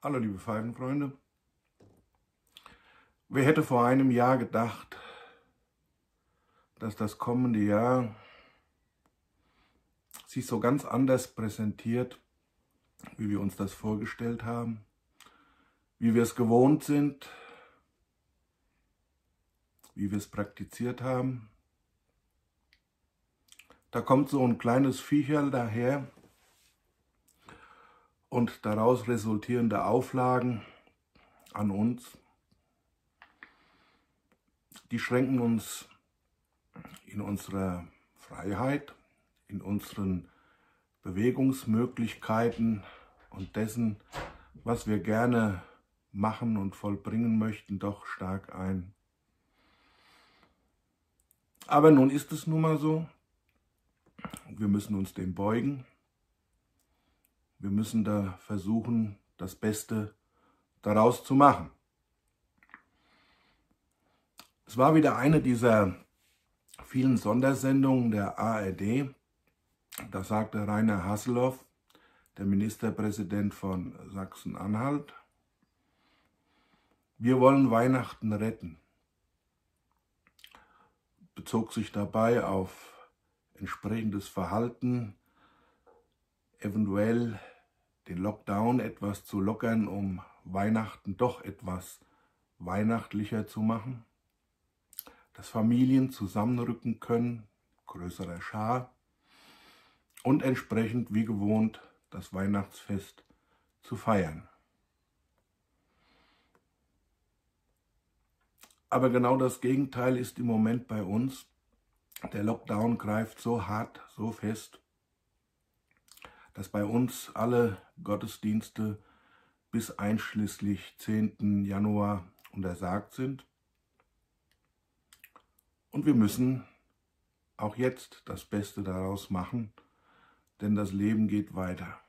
Hallo liebe Pfeifenfreunde. Wer hätte vor einem Jahr gedacht, dass das kommende Jahr sich so ganz anders präsentiert, wie wir uns das vorgestellt haben, wie wir es gewohnt sind, wie wir es praktiziert haben. Da kommt so ein kleines Viecherl daher und daraus resultierende Auflagen an uns, die schränken uns in unserer Freiheit, in unseren Bewegungsmöglichkeiten und dessen, was wir gerne machen und vollbringen möchten, doch stark ein. Aber nun ist es nun mal so, wir müssen uns dem beugen. Wir müssen da versuchen, das Beste daraus zu machen. Es war wieder eine dieser vielen Sondersendungen der ARD. Da sagte Rainer Hasselhoff, der Ministerpräsident von Sachsen-Anhalt, wir wollen Weihnachten retten bezog sich dabei auf entsprechendes Verhalten, eventuell den Lockdown etwas zu lockern, um Weihnachten doch etwas weihnachtlicher zu machen, dass Familien zusammenrücken können, größerer Schar und entsprechend wie gewohnt das Weihnachtsfest zu feiern. Aber genau das Gegenteil ist im Moment bei uns. Der Lockdown greift so hart, so fest, dass bei uns alle Gottesdienste bis einschließlich 10. Januar untersagt sind. Und wir müssen auch jetzt das Beste daraus machen, denn das Leben geht weiter.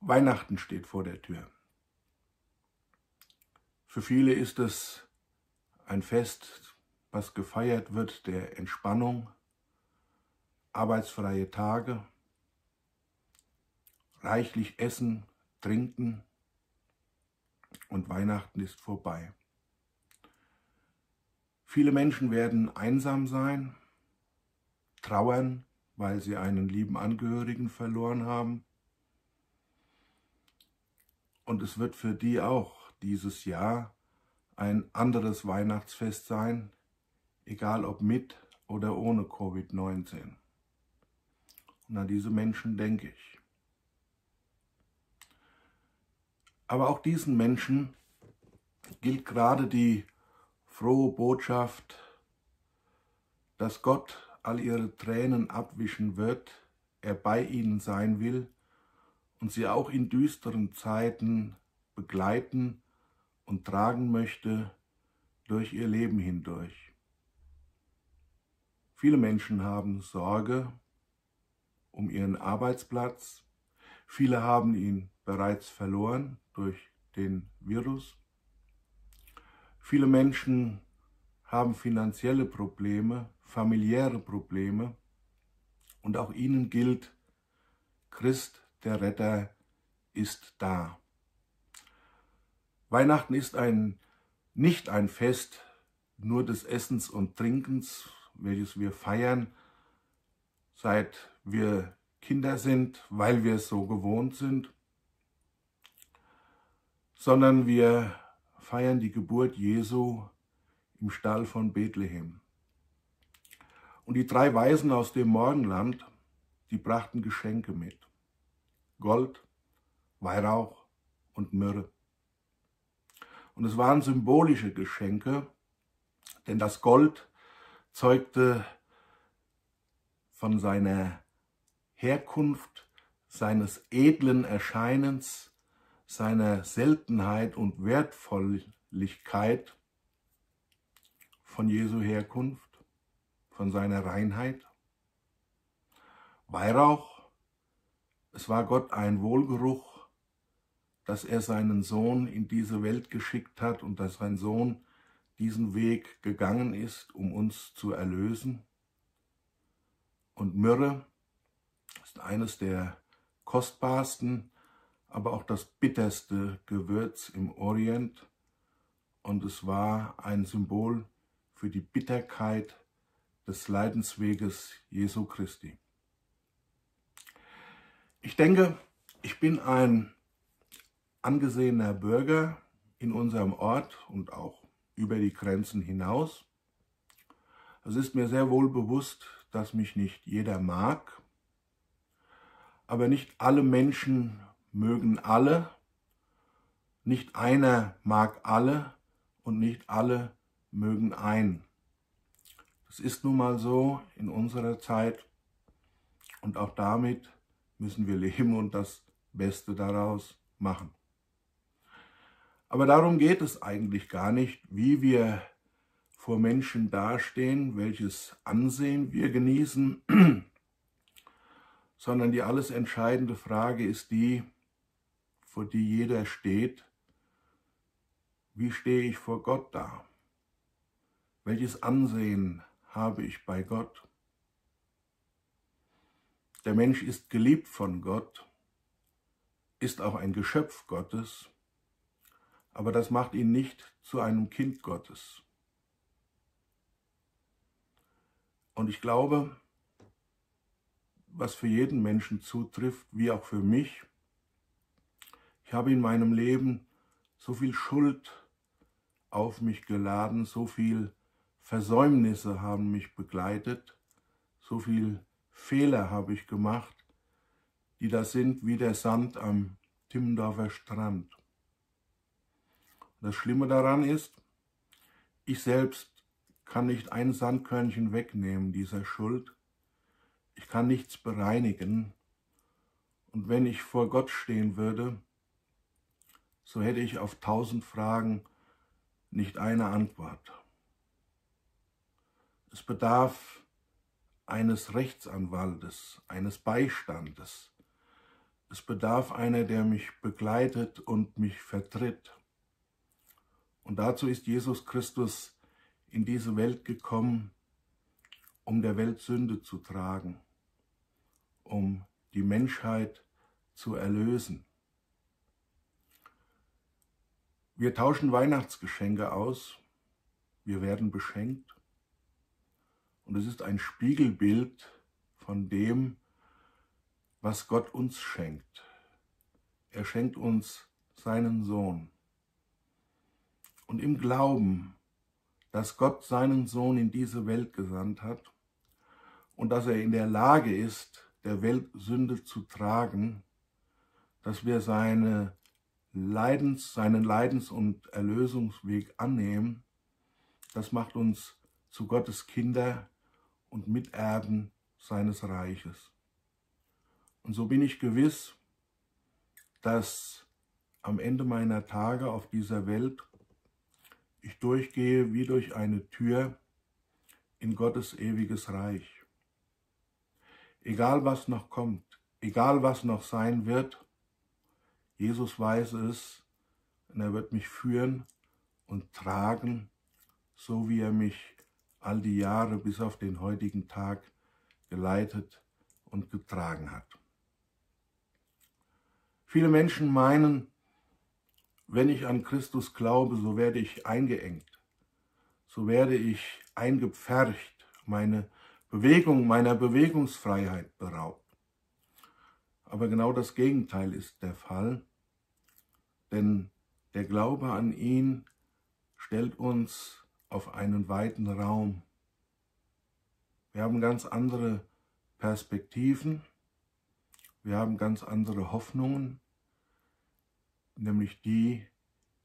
Weihnachten steht vor der Tür. Für viele ist es ein Fest, was gefeiert wird der Entspannung, arbeitsfreie Tage, reichlich Essen, Trinken und Weihnachten ist vorbei. Viele Menschen werden einsam sein, trauern, weil sie einen lieben Angehörigen verloren haben. Und es wird für die auch dieses Jahr ein anderes Weihnachtsfest sein, egal ob mit oder ohne Covid-19. Und an diese Menschen denke ich. Aber auch diesen Menschen gilt gerade die frohe Botschaft, dass Gott all ihre Tränen abwischen wird, er bei ihnen sein will und sie auch in düsteren Zeiten begleiten und tragen möchte durch ihr Leben hindurch. Viele Menschen haben Sorge um ihren Arbeitsplatz, viele haben ihn bereits verloren durch den Virus, viele Menschen haben finanzielle Probleme, familiäre Probleme. Und auch ihnen gilt, Christ, der Retter, ist da. Weihnachten ist ein, nicht ein Fest nur des Essens und Trinkens, welches wir feiern, seit wir Kinder sind, weil wir es so gewohnt sind, sondern wir feiern die Geburt Jesu im Stall von Bethlehem. Und die drei Weisen aus dem Morgenland, die brachten Geschenke mit. Gold, Weihrauch und Myrrhe. Und es waren symbolische Geschenke, denn das Gold zeugte von seiner Herkunft, seines edlen Erscheinens, seiner Seltenheit und Wertvolligkeit, von Jesu Herkunft, von seiner Reinheit. Weihrauch, es war Gott ein Wohlgeruch, dass er seinen Sohn in diese Welt geschickt hat und dass sein Sohn diesen Weg gegangen ist, um uns zu erlösen. Und Myrrhe ist eines der kostbarsten, aber auch das bitterste Gewürz im Orient und es war ein Symbol für die Bitterkeit des Leidensweges Jesu Christi. Ich denke, ich bin ein angesehener Bürger in unserem Ort und auch über die Grenzen hinaus. Es ist mir sehr wohl bewusst, dass mich nicht jeder mag, aber nicht alle Menschen mögen alle, nicht einer mag alle und nicht alle mögen ein. Das ist nun mal so in unserer Zeit und auch damit müssen wir leben und das Beste daraus machen. Aber darum geht es eigentlich gar nicht, wie wir vor Menschen dastehen, welches Ansehen wir genießen, sondern die alles entscheidende Frage ist die, vor die jeder steht, wie stehe ich vor Gott da? Welches Ansehen habe ich bei Gott? Der Mensch ist geliebt von Gott, ist auch ein Geschöpf Gottes, aber das macht ihn nicht zu einem Kind Gottes. Und ich glaube, was für jeden Menschen zutrifft, wie auch für mich, ich habe in meinem Leben so viel Schuld auf mich geladen, so viel Versäumnisse haben mich begleitet, so viel Fehler habe ich gemacht, die da sind wie der Sand am Timmendorfer Strand. Das Schlimme daran ist, ich selbst kann nicht ein Sandkörnchen wegnehmen dieser Schuld. Ich kann nichts bereinigen. Und wenn ich vor Gott stehen würde, so hätte ich auf tausend Fragen nicht eine Antwort. Es bedarf eines Rechtsanwaltes, eines Beistandes. Es bedarf einer, der mich begleitet und mich vertritt. Und dazu ist Jesus Christus in diese Welt gekommen, um der Welt Sünde zu tragen, um die Menschheit zu erlösen. Wir tauschen Weihnachtsgeschenke aus, wir werden beschenkt und es ist ein Spiegelbild von dem, was Gott uns schenkt. Er schenkt uns seinen Sohn. Und im Glauben, dass Gott seinen Sohn in diese Welt gesandt hat und dass er in der Lage ist, der Welt Sünde zu tragen, dass wir seine Leidens, seinen Leidens- und Erlösungsweg annehmen, das macht uns zu Gottes Kinder und Miterben seines Reiches. Und so bin ich gewiss, dass am Ende meiner Tage auf dieser Welt ich durchgehe wie durch eine Tür in Gottes ewiges Reich. Egal was noch kommt, egal was noch sein wird, Jesus weiß es und er wird mich führen und tragen, so wie er mich all die Jahre bis auf den heutigen Tag geleitet und getragen hat. Viele Menschen meinen, wenn ich an Christus glaube, so werde ich eingeengt, so werde ich eingepfercht, meine Bewegung, meiner Bewegungsfreiheit beraubt. Aber genau das Gegenteil ist der Fall, denn der Glaube an ihn stellt uns auf einen weiten Raum. Wir haben ganz andere Perspektiven, wir haben ganz andere Hoffnungen, nämlich die,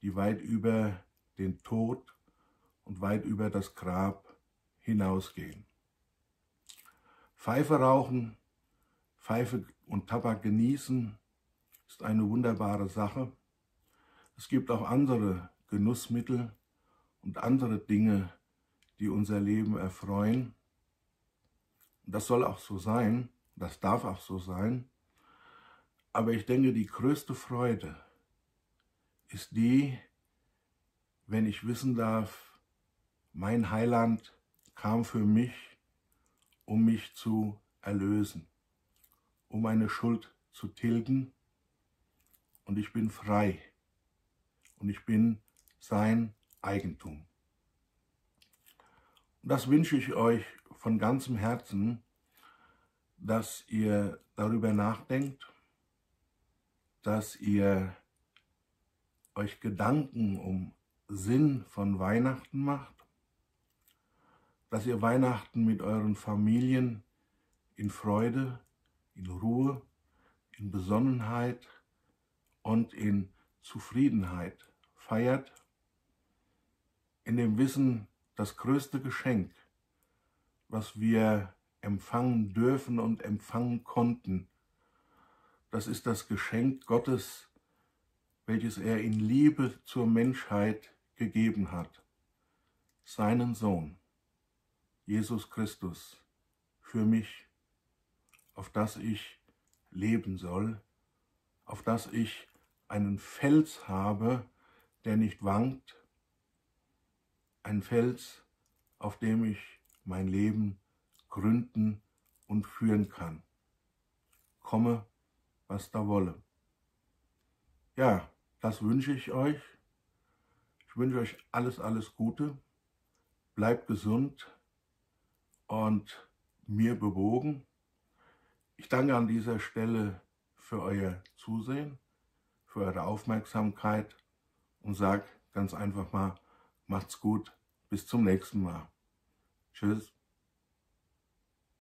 die weit über den Tod und weit über das Grab hinausgehen. Pfeife rauchen Pfeife und Tabak genießen ist eine wunderbare Sache. Es gibt auch andere Genussmittel und andere Dinge, die unser Leben erfreuen. Das soll auch so sein, das darf auch so sein. Aber ich denke, die größte Freude ist die, wenn ich wissen darf, mein Heiland kam für mich, um mich zu erlösen um meine Schuld zu tilgen und ich bin frei und ich bin sein Eigentum. Und das wünsche ich euch von ganzem Herzen, dass ihr darüber nachdenkt, dass ihr euch Gedanken um Sinn von Weihnachten macht, dass ihr Weihnachten mit euren Familien in Freude, in Ruhe, in Besonnenheit und in Zufriedenheit feiert, in dem Wissen, das größte Geschenk, was wir empfangen dürfen und empfangen konnten, das ist das Geschenk Gottes, welches er in Liebe zur Menschheit gegeben hat, seinen Sohn, Jesus Christus, für mich, auf das ich leben soll, auf das ich einen Fels habe, der nicht wankt, ein Fels, auf dem ich mein Leben gründen und führen kann. Komme, was da wolle. Ja, das wünsche ich euch. Ich wünsche euch alles, alles Gute. Bleibt gesund und mir bewogen. Ich danke an dieser Stelle für euer Zusehen, für eure Aufmerksamkeit und sage ganz einfach mal, macht's gut, bis zum nächsten Mal. Tschüss.